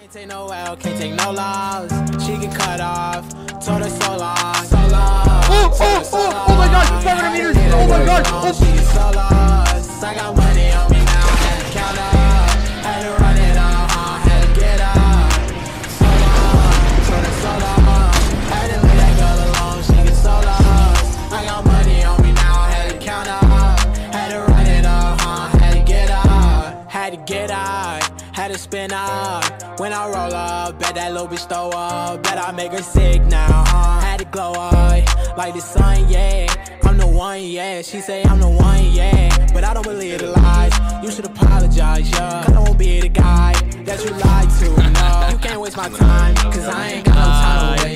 Can't take no L, can't take no loss. She get cut off. Told her so long, so long. Oh, oh, oh, oh my God, 500 meters. Oh my God. Oh. She get so lost. I got money on me now. Had to count up. Had to run it up. uh, Had to get up. So long. Told her so long. Had to leave that girl alone. She get so lost. I got money on me now. Had to count up. Had to run it up. uh, Had to get up. Had to get up. To spin up. When I roll up, bet that little bitch throw up. Bet I make her sick now. Uh, had to glow up like the sun, yeah. I'm the one, yeah. She say I'm the one, yeah. But I don't believe the lies. You should apologize, yeah. I don't be the guy that you lied to. No, you can't waste my time. Cause I ain't got no time to waste.